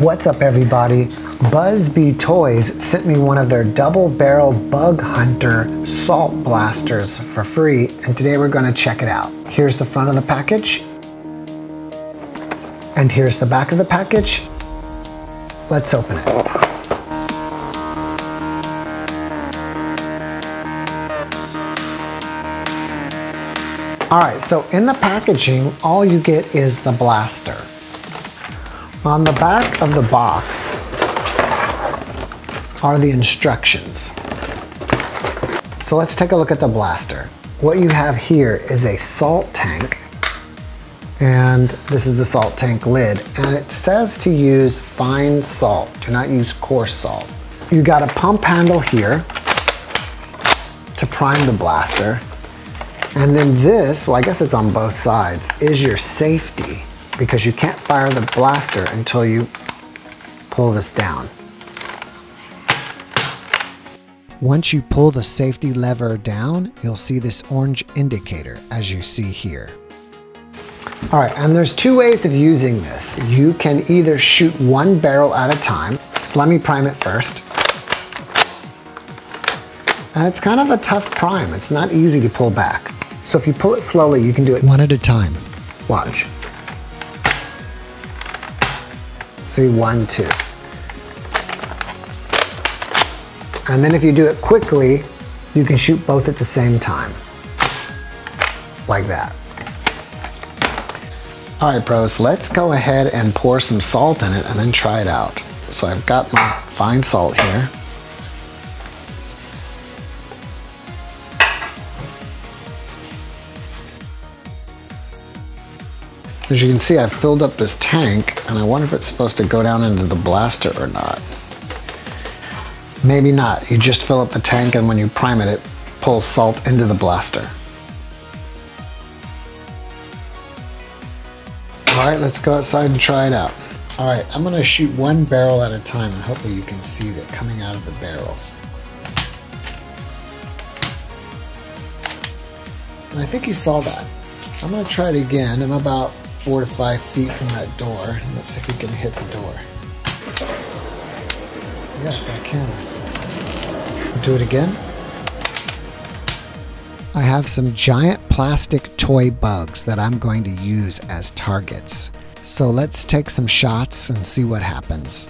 What's up everybody? Buzz Bee Toys sent me one of their double barrel bug hunter salt blasters for free and today we're going to check it out. Here's the front of the package and here's the back of the package. Let's open it. All right, so in the packaging, all you get is the blaster. On the back of the box are the instructions. So let's take a look at the blaster. What you have here is a salt tank and this is the salt tank lid and it says to use fine salt, do not use coarse salt. You got a pump handle here to prime the blaster and then this, well I guess it's on both sides, is your safety because you can't fire the blaster until you pull this down. Once you pull the safety lever down, you'll see this orange indicator as you see here. All right, and there's two ways of using this. You can either shoot one barrel at a time. So let me prime it first. And it's kind of a tough prime. It's not easy to pull back. So if you pull it slowly, you can do it one at a time. Watch. See, one, two. And then if you do it quickly, you can shoot both at the same time. Like that. All right, pros, let's go ahead and pour some salt in it and then try it out. So I've got my fine salt here. As you can see, I've filled up this tank and I wonder if it's supposed to go down into the blaster or not. Maybe not. You just fill up the tank and when you prime it, it pulls salt into the blaster. All right, let's go outside and try it out. All right, I'm gonna shoot one barrel at a time and hopefully you can see that coming out of the barrels. And I think you saw that. I'm gonna try it again. I'm about four to five feet from that door. Let's see if we can hit the door. Yes, I can. Do it again. I have some giant plastic toy bugs that I'm going to use as targets. So let's take some shots and see what happens.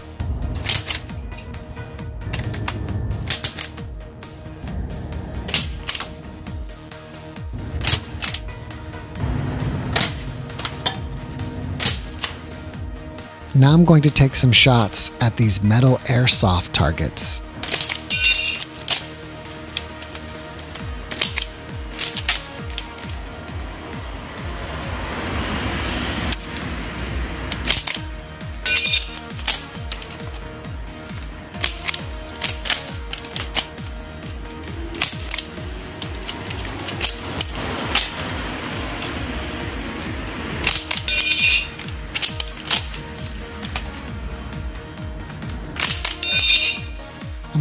Now I'm going to take some shots at these metal airsoft targets.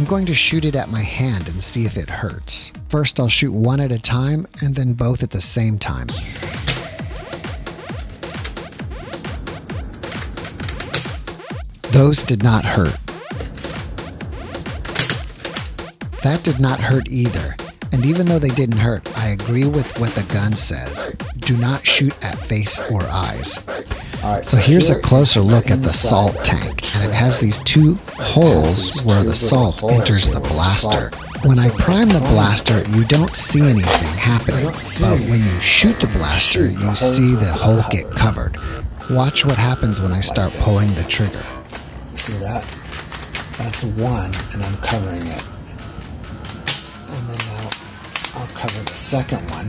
I'm going to shoot it at my hand and see if it hurts. First I'll shoot one at a time and then both at the same time. Those did not hurt. That did not hurt either. And even though they didn't hurt, I agree with what the gun says. Do not shoot at face or eyes. so, so here's a closer look at the salt tank, and it has these two holes where the salt enters the blaster. When I prime the blaster, you don't see anything happening, but when you shoot the blaster, you see the hole get covered. Watch what happens when I start pulling the trigger. See that? That's one, and I'm covering it. And then now I'll cover the second one.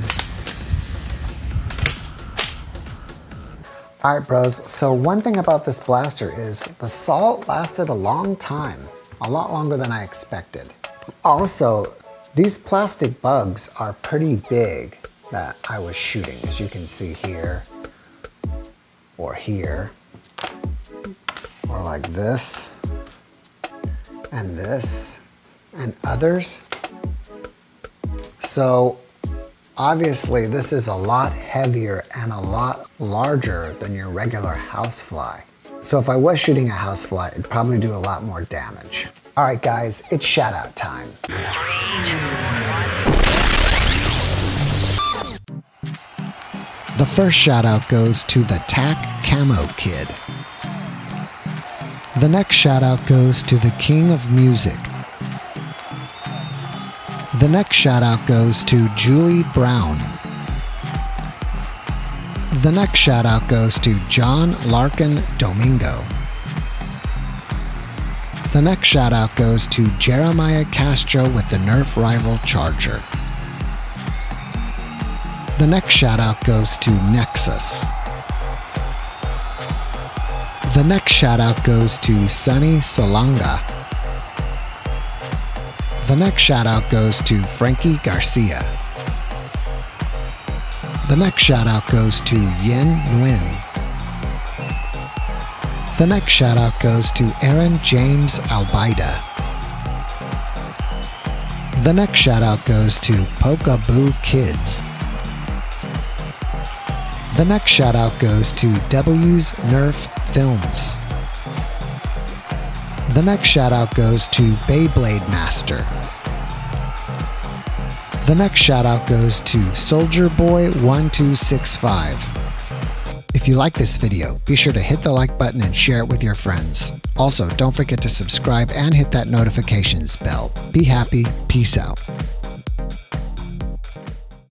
Alright bros, so one thing about this blaster is the salt lasted a long time, a lot longer than I expected. Also, these plastic bugs are pretty big that I was shooting, as you can see here, or here, or like this, and this, and others. So Obviously, this is a lot heavier and a lot larger than your regular housefly. So if I was shooting a housefly, it'd probably do a lot more damage. All right, guys, it's shout out time. The first shout out goes to the Tac Camo Kid. The next shout out goes to the King of Music. The next shout out goes to Julie Brown. The next shout out goes to John Larkin Domingo. The next shout out goes to Jeremiah Castro with the Nerf rival Charger. The next shout out goes to Nexus. The next shout out goes to Sunny Salanga. The next shout out goes to Frankie Garcia. The next shout out goes to Yin Nguyen. The next shout out goes to Aaron James Albaida. The next shout out goes to Polka Boo Kids. The next shout out goes to W's Nerf Films. The next shout out goes to Beyblade Master. The next shout out goes to Soldier Boy 1265. If you like this video, be sure to hit the like button and share it with your friends. Also, don't forget to subscribe and hit that notifications bell. Be happy. Peace out.